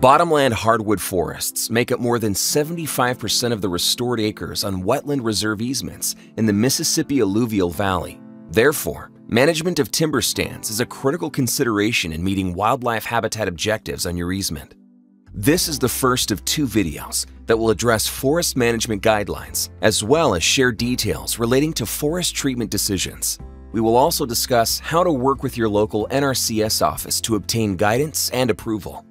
Bottomland hardwood forests make up more than 75% of the restored acres on wetland reserve easements in the Mississippi Alluvial Valley. Therefore, management of timber stands is a critical consideration in meeting wildlife habitat objectives on your easement. This is the first of two videos that will address forest management guidelines as well as share details relating to forest treatment decisions. We will also discuss how to work with your local NRCS office to obtain guidance and approval.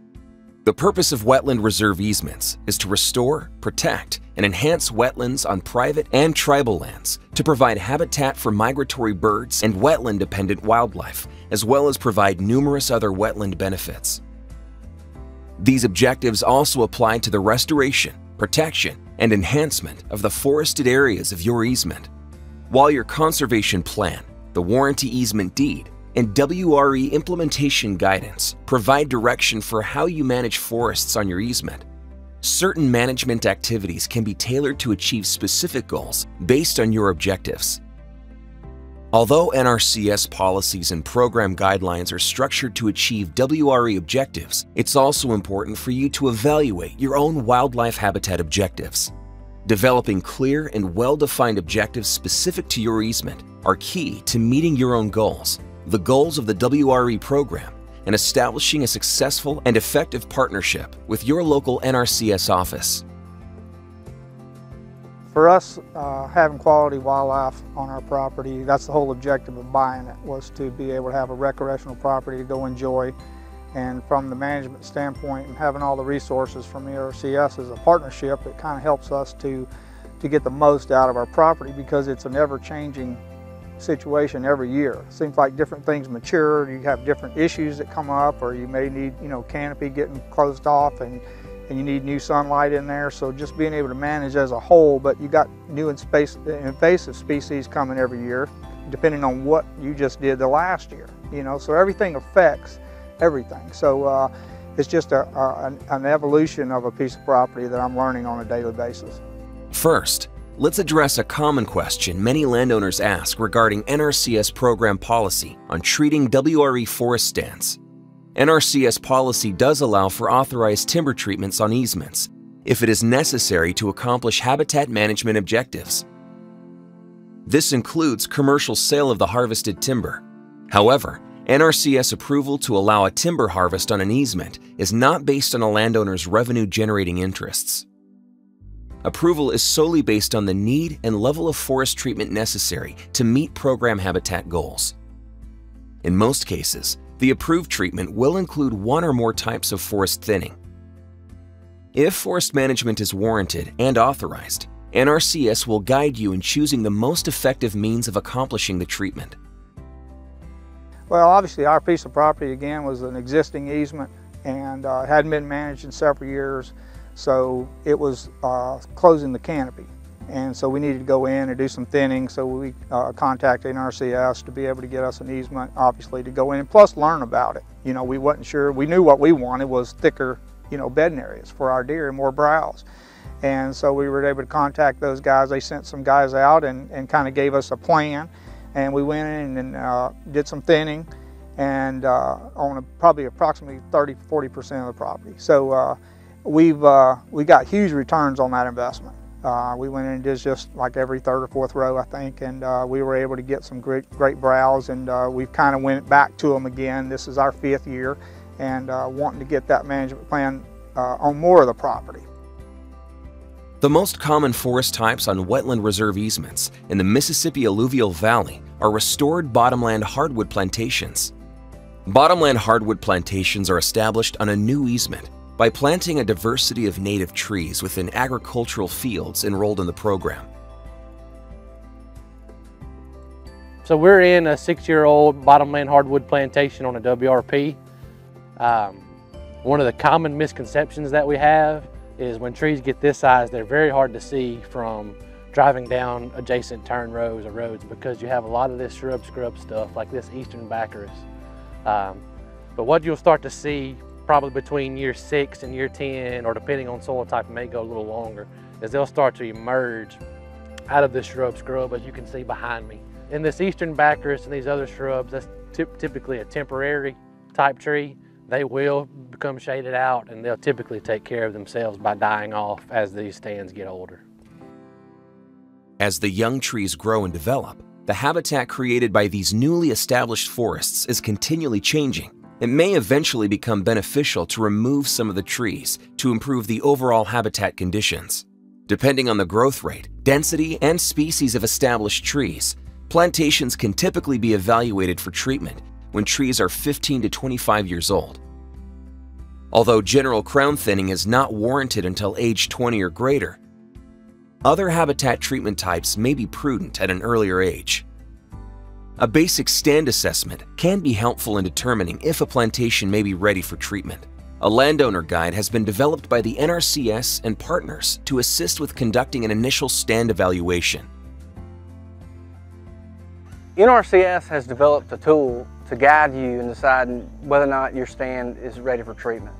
The purpose of wetland reserve easements is to restore, protect, and enhance wetlands on private and tribal lands to provide habitat for migratory birds and wetland-dependent wildlife, as well as provide numerous other wetland benefits. These objectives also apply to the restoration, protection, and enhancement of the forested areas of your easement. While your conservation plan, the warranty easement deed, and WRE implementation guidance provide direction for how you manage forests on your easement, certain management activities can be tailored to achieve specific goals based on your objectives. Although NRCS policies and program guidelines are structured to achieve WRE objectives, it's also important for you to evaluate your own wildlife habitat objectives. Developing clear and well-defined objectives specific to your easement are key to meeting your own goals, the goals of the WRE program, and establishing a successful and effective partnership with your local NRCS office. For us, uh, having quality wildlife on our property, that's the whole objective of buying it, was to be able to have a recreational property to go enjoy. And from the management standpoint and having all the resources from NRCS as a partnership, it kind of helps us to, to get the most out of our property because it's an ever-changing situation every year. Seems like different things mature, you have different issues that come up, or you may need, you know, canopy getting closed off and and you need new sunlight in there. So just being able to manage as a whole, but you got new and invasive species coming every year, depending on what you just did the last year. You know, so everything affects everything. So uh, it's just a, a, an evolution of a piece of property that I'm learning on a daily basis. First, let's address a common question many landowners ask regarding NRCS program policy on treating WRE forest stands. NRCS policy does allow for authorized timber treatments on easements if it is necessary to accomplish habitat management objectives. This includes commercial sale of the harvested timber. However, NRCS approval to allow a timber harvest on an easement is not based on a landowner's revenue-generating interests. Approval is solely based on the need and level of forest treatment necessary to meet program habitat goals. In most cases, the approved treatment will include one or more types of forest thinning. If forest management is warranted and authorized, NRCS will guide you in choosing the most effective means of accomplishing the treatment. Well, obviously our piece of property again was an existing easement and uh, hadn't been managed in several years, so it was uh, closing the canopy. And so we needed to go in and do some thinning. So we uh, contacted NRCS to be able to get us an easement, obviously, to go in and plus learn about it. You know, we wasn't sure. We knew what we wanted was thicker, you know, bedding areas for our deer and more browse. And so we were able to contact those guys. They sent some guys out and, and kind of gave us a plan. And we went in and uh, did some thinning and uh, on a, probably approximately 30, 40% of the property. So uh, we've uh, we got huge returns on that investment. Uh, we went in and did just like every third or fourth row, I think, and uh, we were able to get some great, great browse, and uh, we've kind of went back to them again. This is our fifth year, and uh, wanting to get that management plan uh, on more of the property. The most common forest types on wetland reserve easements in the Mississippi Alluvial Valley are restored bottomland hardwood plantations. Bottomland hardwood plantations are established on a new easement by planting a diversity of native trees within agricultural fields enrolled in the program. So we're in a six-year-old bottomland hardwood plantation on a WRP. Um, one of the common misconceptions that we have is when trees get this size, they're very hard to see from driving down adjacent turn rows or roads because you have a lot of this shrub scrub stuff like this eastern baccharis. Um, but what you'll start to see probably between year six and year 10, or depending on soil type, may go a little longer, is they'll start to emerge out of the shrub scrub, as you can see behind me. In this eastern baccharis and these other shrubs, that's typically a temporary type tree. they will become shaded out and they'll typically take care of themselves by dying off as these stands get older. As the young trees grow and develop, the habitat created by these newly established forests is continually changing. It may eventually become beneficial to remove some of the trees to improve the overall habitat conditions. Depending on the growth rate, density, and species of established trees, plantations can typically be evaluated for treatment when trees are 15 to 25 years old. Although general crown thinning is not warranted until age 20 or greater, other habitat treatment types may be prudent at an earlier age. A basic stand assessment can be helpful in determining if a plantation may be ready for treatment. A landowner guide has been developed by the NRCS and partners to assist with conducting an initial stand evaluation. NRCS has developed a tool to guide you in deciding whether or not your stand is ready for treatment.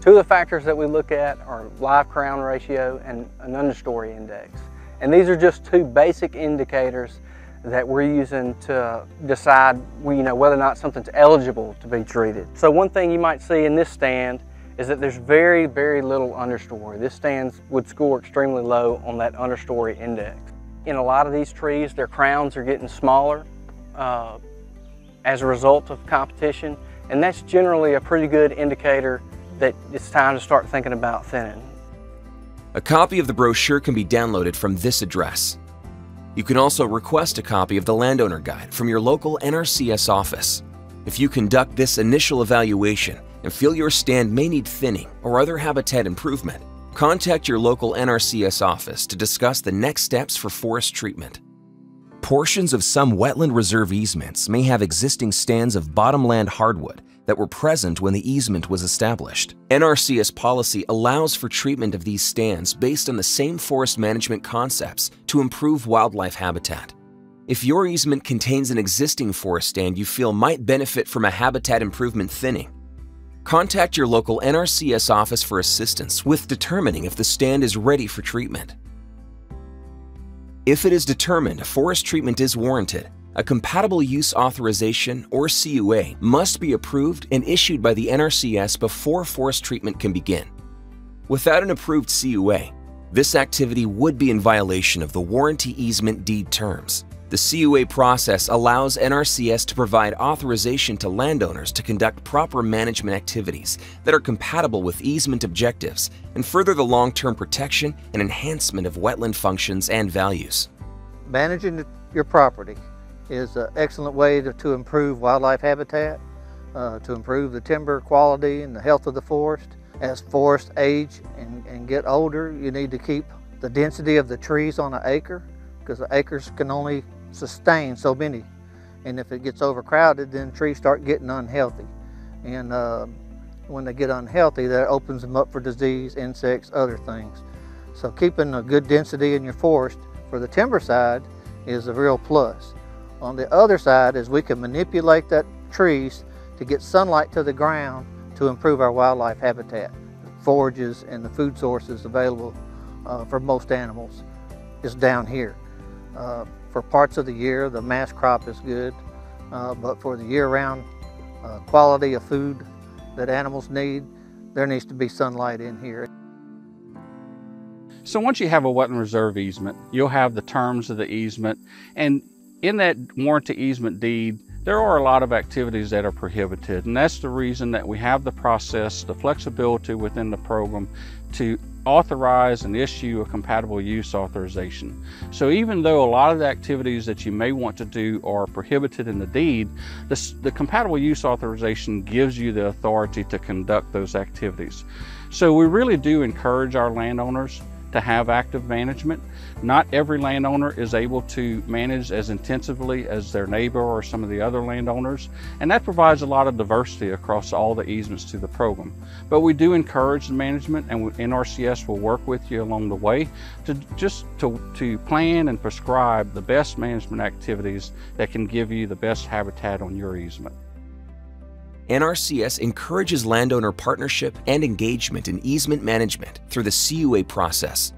Two of the factors that we look at are live crown ratio and an understory index. And these are just two basic indicators that we're using to decide you know, whether or not something's eligible to be treated. So one thing you might see in this stand is that there's very, very little understory. This stand would score extremely low on that understory index. In a lot of these trees, their crowns are getting smaller uh, as a result of competition, and that's generally a pretty good indicator that it's time to start thinking about thinning. A copy of the brochure can be downloaded from this address. You can also request a copy of the landowner guide from your local NRCS office. If you conduct this initial evaluation and feel your stand may need thinning or other habitat improvement, contact your local NRCS office to discuss the next steps for forest treatment. Portions of some wetland reserve easements may have existing stands of bottomland hardwood that were present when the easement was established. NRCS policy allows for treatment of these stands based on the same forest management concepts to improve wildlife habitat. If your easement contains an existing forest stand you feel might benefit from a habitat improvement thinning, contact your local NRCS office for assistance with determining if the stand is ready for treatment. If it is determined a forest treatment is warranted, a compatible use authorization, or CUA, must be approved and issued by the NRCS before forest treatment can begin. Without an approved CUA, this activity would be in violation of the warranty easement deed terms. The CUA process allows NRCS to provide authorization to landowners to conduct proper management activities that are compatible with easement objectives and further the long-term protection and enhancement of wetland functions and values. Managing your property is an excellent way to, to improve wildlife habitat, uh, to improve the timber quality and the health of the forest. As forests age and, and get older, you need to keep the density of the trees on an acre because the acres can only sustain so many. And if it gets overcrowded, then trees start getting unhealthy. And uh, when they get unhealthy, that opens them up for disease, insects, other things. So keeping a good density in your forest for the timber side is a real plus. On the other side is we can manipulate that trees to get sunlight to the ground to improve our wildlife habitat. Forages and the food sources available uh, for most animals is down here. Uh, for parts of the year, the mast crop is good, uh, but for the year-round uh, quality of food that animals need, there needs to be sunlight in here. So once you have a wetland reserve easement, you'll have the terms of the easement, and in that warranty easement deed, there are a lot of activities that are prohibited, and that's the reason that we have the process, the flexibility within the program to authorize and issue a compatible use authorization. So even though a lot of the activities that you may want to do are prohibited in the deed, the, the compatible use authorization gives you the authority to conduct those activities. So we really do encourage our landowners to have active management. Not every landowner is able to manage as intensively as their neighbor or some of the other landowners, and that provides a lot of diversity across all the easements to the program. But we do encourage the management, and NRCS will work with you along the way to just to, to plan and prescribe the best management activities that can give you the best habitat on your easement. NRCS encourages landowner partnership and engagement in easement management through the CUA process.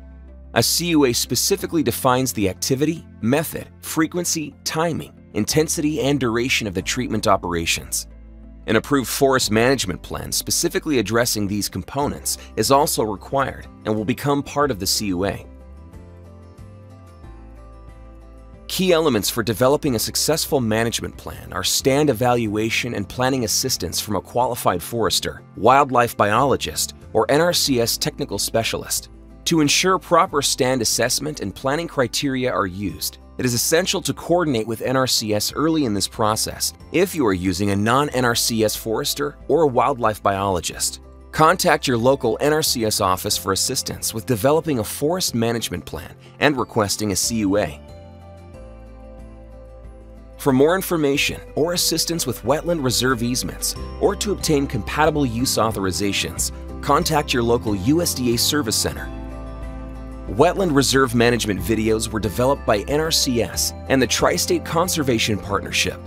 A CUA specifically defines the activity, method, frequency, timing, intensity, and duration of the treatment operations. An approved forest management plan specifically addressing these components is also required and will become part of the CUA. Key elements for developing a successful management plan are stand evaluation and planning assistance from a qualified forester, wildlife biologist, or NRCS technical specialist. To ensure proper stand assessment and planning criteria are used, it is essential to coordinate with NRCS early in this process if you are using a non-NRCS forester or a wildlife biologist. Contact your local NRCS office for assistance with developing a forest management plan and requesting a CUA. For more information or assistance with wetland reserve easements or to obtain compatible use authorizations, contact your local USDA Service Center. Wetland Reserve Management videos were developed by NRCS and the Tri-State Conservation Partnership